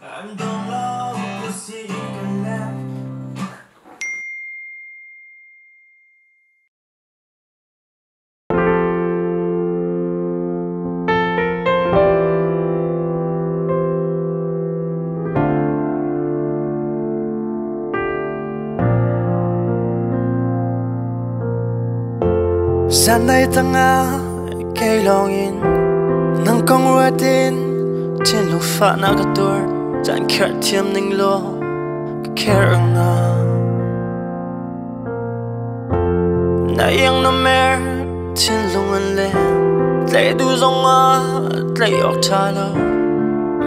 Anh don't know á you can in, San nay tanga kay longin nang kong ruatin trên lu na ka tur khát thêm ninh ning lo ka kher na yang na mer trên lung an le tlai du zong a tlai ok cha lo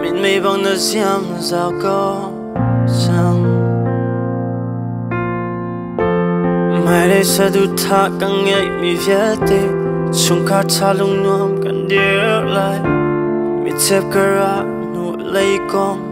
min mê bang na siam zao có sang mai đây sẽ du thả càng ngày, mi viết đi. Chung ka cha lung nuông gần dir lai mi chep cả nu lấy con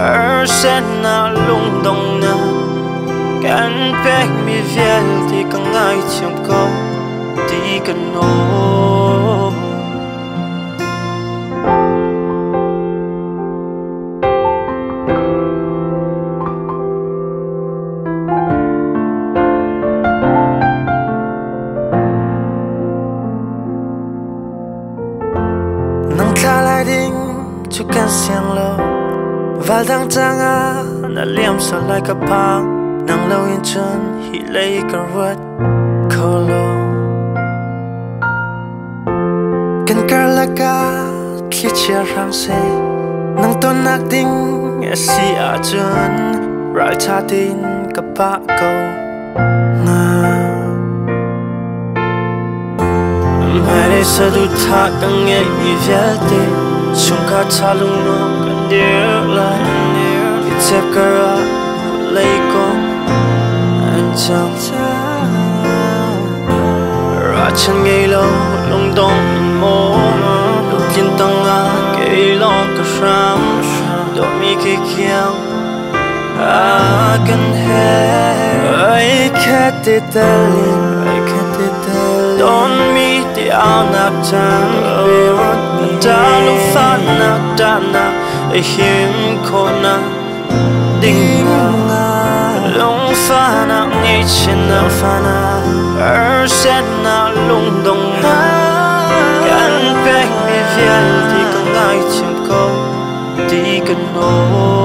Ersena lung dong na Kan pek mi viel ti kang ai chim ko ti kan chu kan siang lo. Val dang á na liam so lai ka pang. Nang lo yên chun, hi lei ka ruat kholo kan kar la ka, khi chia rang se. Nang ton nak ding a si a chun. Rai cha tin, ka pa ko. Nga. Mai sa du tha kang ngai mi vial te chung ka cha lung nom kan dir lai i chep kara lei kong an chang ra chan ngai lo lung dong in mo lu tin tang a ke long ka sham. Do mi ke kiang a kan he ai kat te talin ai kat na talin na mi ti anak na bewat na fanak dana na kona dinga na fanak na chena fana na lung dong na kan pek mi vial di con ai chim ko di kan no